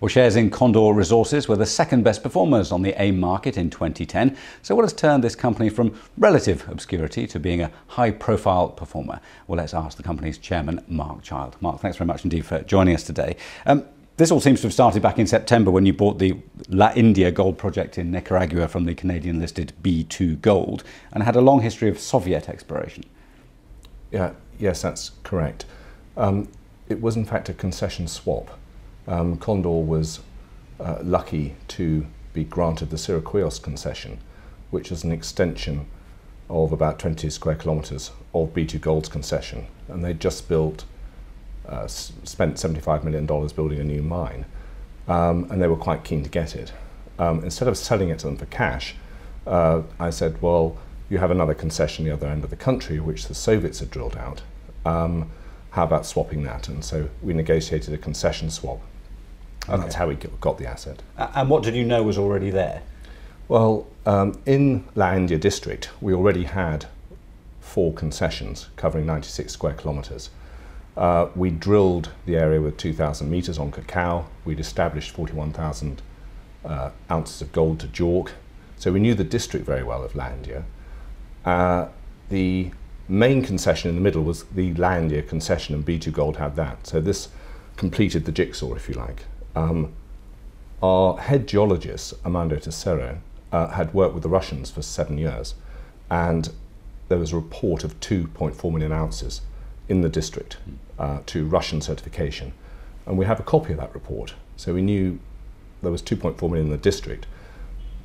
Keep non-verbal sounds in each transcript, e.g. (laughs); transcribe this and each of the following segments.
Well, shares in Condor Resources were the second best performers on the AIM market in 2010. So, what has turned this company from relative obscurity to being a high profile performer? Well, let's ask the company's chairman, Mark Child. Mark, thanks very much indeed for joining us today. Um, this all seems to have started back in September when you bought the La India gold project in Nicaragua from the Canadian listed B2 Gold and had a long history of Soviet exploration. Yeah, yes, that's correct. Um, it was in fact a concession swap um, Condor was uh, lucky to be granted the Siracuayos concession, which is an extension of about 20 square kilometres of B2 Gold's concession. And they just built, uh, spent $75 million building a new mine. Um, and they were quite keen to get it. Um, instead of selling it to them for cash, uh, I said, well, you have another concession the other end of the country, which the Soviets had drilled out. Um, how about swapping that? And so we negotiated a concession swap. And that's how we got the asset. And what did you know was already there? Well, um, in La India district, we already had four concessions covering 96 square kilometres. Uh, we drilled the area with 2,000 metres on cacao. We'd established 41,000 uh, ounces of gold to JORC. So we knew the district very well of La India. Uh, the main concession in the middle was the La India concession, and B2 Gold had that. So this completed the jigsaw, if you like. Um, our head geologist, Amando Tercero, uh, had worked with the Russians for seven years, and there was a report of 2.4 million ounces in the district uh, to Russian certification. And we have a copy of that report. So we knew there was 2.4 million in the district.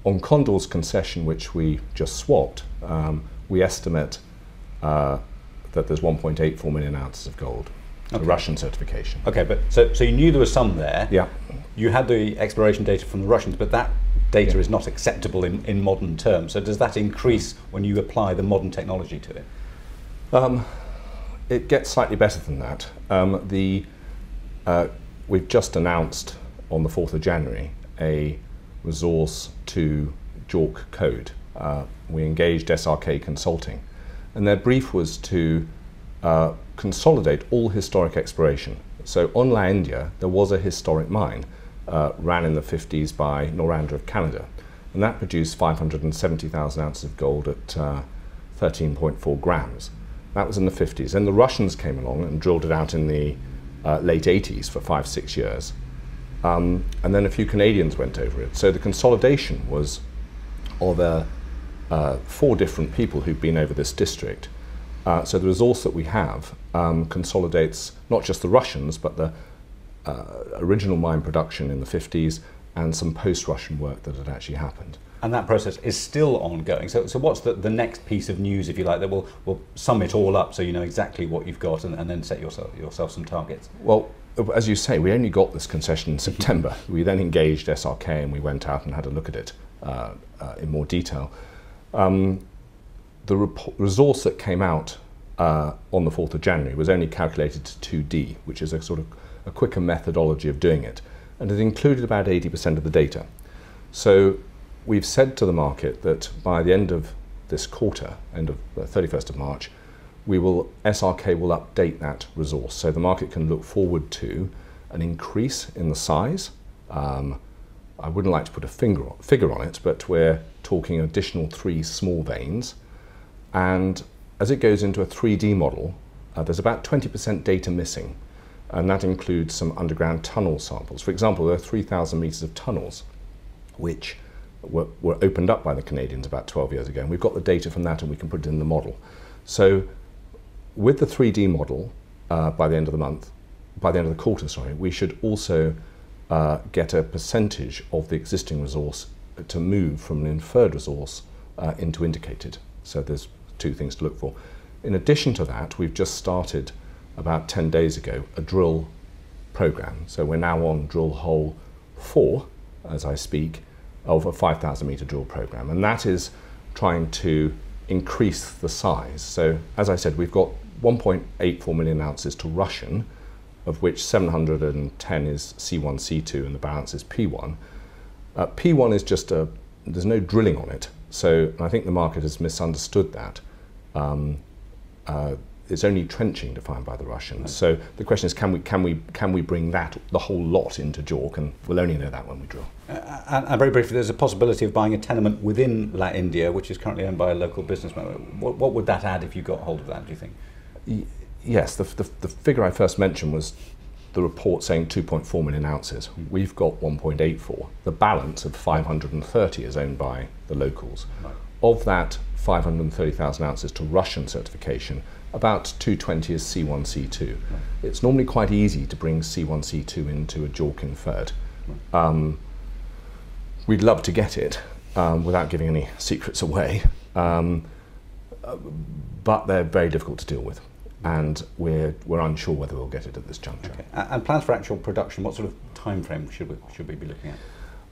On Condor's concession, which we just swapped, um, we estimate uh, that there's 1.84 million ounces of gold okay. the Russian certification. Okay, but so, so you knew there was some there. Yeah. You had the exploration data from the Russians, but that data yeah. is not acceptable in, in modern terms. So does that increase when you apply the modern technology to it? Um, it gets slightly better than that. Um, the, uh, we've just announced on the 4th of January a resource to JORC code. Uh, we engaged SRK Consulting, and their brief was to uh, consolidate all historic exploration. So on La India, there was a historic mine uh, ran in the 50s by Noranda of Canada, and that produced 570,000 ounces of gold at uh, 13.4 grams. That was in the 50s. Then the Russians came along and drilled it out in the uh, late 80s for five, six years. Um, and then a few Canadians went over it. So the consolidation was of uh, four different people who'd been over this district uh, so the resource that we have um, consolidates not just the Russians, but the uh, original mine production in the 50s and some post-Russian work that had actually happened. And that process is still ongoing. So, so what's the, the next piece of news, if you like, that will, will sum it all up so you know exactly what you've got and, and then set yourself, yourself some targets? Well, as you say, we only got this concession in September. (laughs) we then engaged SRK and we went out and had a look at it uh, uh, in more detail. Um, the resource that came out uh, on the 4th of January was only calculated to 2D, which is a sort of a quicker methodology of doing it, and it included about 80% of the data. So we've said to the market that by the end of this quarter, end of the 31st of March, we will SRK will update that resource, so the market can look forward to an increase in the size. Um, I wouldn't like to put a finger, figure on it, but we're talking additional three small veins and as it goes into a 3D model, uh, there's about 20% data missing, and that includes some underground tunnel samples. For example, there are 3,000 meters of tunnels, which were, were, opened up by the Canadians about 12 years ago, and we've got the data from that and we can put it in the model. So with the 3D model, uh, by the end of the month, by the end of the quarter, sorry, we should also uh, get a percentage of the existing resource to move from an inferred resource uh, into indicated. So there's two things to look for. In addition to that, we've just started about 10 days ago a drill program. So we're now on drill hole four, as I speak, of a 5,000 meter drill program. And that is trying to increase the size. So as I said, we've got 1.84 million ounces to Russian, of which 710 is C1, C2, and the balance is P1. Uh, P1 is just a, there's no drilling on it. So I think the market has misunderstood that. Um, uh, it's only trenching defined by the Russians. So the question is, can we can we can we bring that the whole lot into JORC? And we'll only know that when we drill. Uh, and, and, very briefly, there's a possibility of buying a tenement within La India, which is currently owned by a local businessman. What, what would that add if you got hold of that? Do you think? Y- yes, the, the, the figure I first mentioned was the report saying 2.4 million ounces. We've got 1.84. The balance of 530 is owned by the locals. Right. Of that 530,000 ounces to Russian certification, about 220 is C1, C2. Right. It's normally quite easy to bring C1, C2 into a JORC inferred. Right. Um, we'd love to get it um, without giving any (laughs) secrets away, um, but they're very difficult to deal with. And we're, we're unsure whether we'll get it at this juncture. Okay. And plans for actual production, what sort of time frame should we, should we be looking at?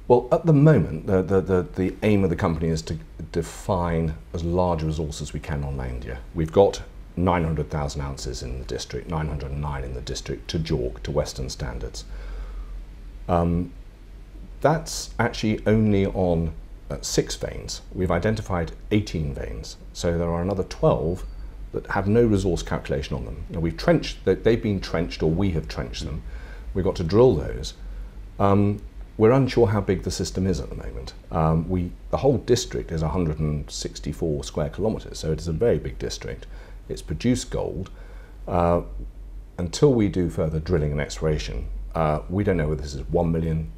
Well, at the moment, the, the, the, the, aim of the company is to define as large a resource as we can on India. We've got 900,000 ounces in the district, 909 in the district to JORC, to Western standards. Um, that's actually only on uh, six veins. We've identified 18 veins, so there are another 12 that have no resource calculation on them. Now we've trenched, they've been trenched or we have trenched them. We've got to drill those. Um, we're unsure how big the system is at the moment. Um, we, the whole district is 164 square kilometres, so it is a very big district. It's produced gold. Uh, until we do further drilling and exploration, uh, we don't know whether this is 1 million,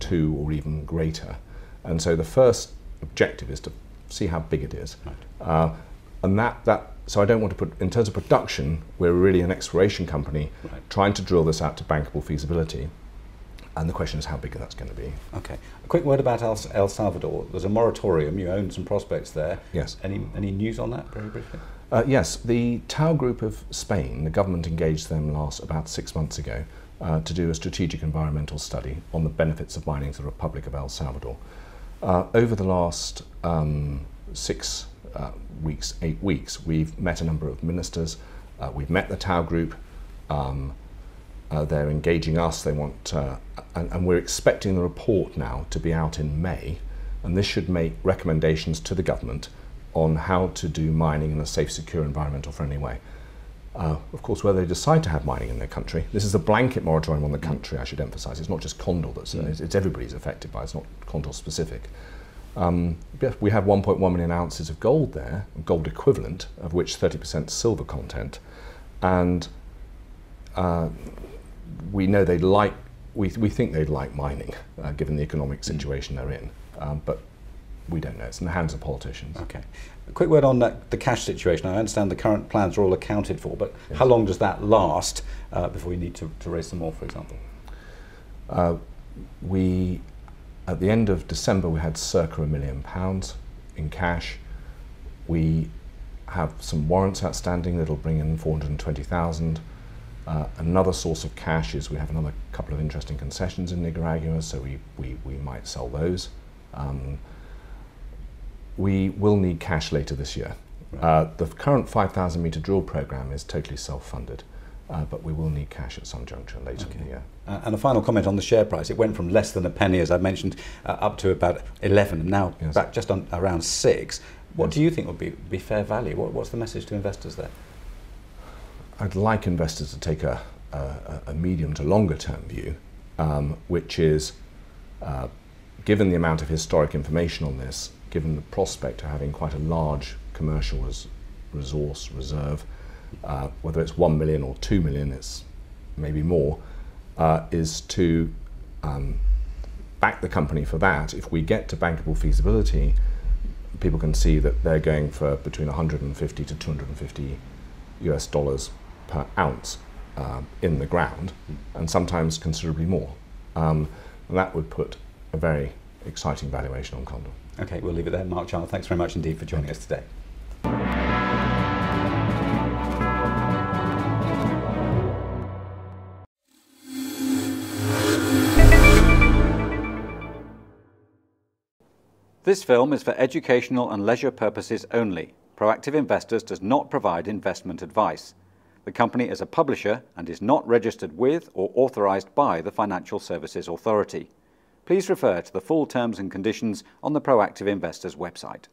2 or even greater. And so the first objective is to see how big it is. Right. Uh, and that, that, so I don't want to put, in terms of production, we're really an exploration company right. trying to drill this out to bankable feasibility. And the question is how big that's going to be. Okay. A quick word about El, El Salvador. There's a moratorium. You own some prospects there. Yes. Any, any news on that, very briefly? Uh, yes, the Tau Group of Spain, the government engaged them last about six months ago uh, to do a strategic environmental study on the benefits of mining to the Republic of El Salvador. Uh, over the last um, six uh, weeks, eight weeks, we've met a number of ministers. Uh, we've met the Tau Group. Um, uh, they're engaging us. They want, and, and we're expecting the report now to be out in May, and this should make recommendations to the government on how to do mining in a safe, secure, environmental friendly way. Uh, of course, whether they decide to have mining in their country, this is a blanket moratorium on the country, I should emphasize. It's not just Condor that's, mm. it's, it's, everybody's affected by it, it's not Condor specific. Um, we have 1.1 million ounces of gold there, gold equivalent, of which 30% silver content. And uh, we know they'd like, we, we think they'd like mining, uh, given the economic situation they're in. Um, but we don't know. It's in the hands of politicians. Okay. A quick word on that, the cash situation. I understand the current plans are all accounted for, but yes. how long does that last uh, before you need to, to raise some more, for example? Uh, we, at the end of December, we had circa a million pounds in cash. We have some warrants outstanding that'll bring in 420,000. Uh, another source of cash is we have another couple of interesting concessions in Nicaragua, so we, we, we might sell those. Um, we will need cash later this year. Right. Uh, the current 5,000 metre drill program is totally self-funded, uh, but we will need cash at some juncture later okay. in the year. Uh, and a final comment on the share price. It went from less than a penny, as I mentioned, uh, up to about 11, and now yes. back just on around 6. What yes. do you think would be, be fair value? What, what's the message to investors there? I'd like investors to take a, a, a medium to longer term view, um, which is uh, given the amount of historic information on this, given the prospect of having quite a large commercial res resource reserve, uh, whether it's 1 million or 2 million, it's maybe more, uh, is to um, back the company for that. If we get to bankable feasibility, people can see that they're going for between 150 to 250 US dollars per ounce uh, in the ground, and sometimes considerably more. Um, and that would put a very exciting valuation on Condor. Okay, we'll leave it there. Mark Charles, thanks very much indeed for joining us today. This film is for educational and leisure purposes only. Proactive Investors does not provide investment advice. The company is a publisher and is not registered with or authorized by the Financial Services Authority please refer to the full terms and conditions on the Proactive Investors website.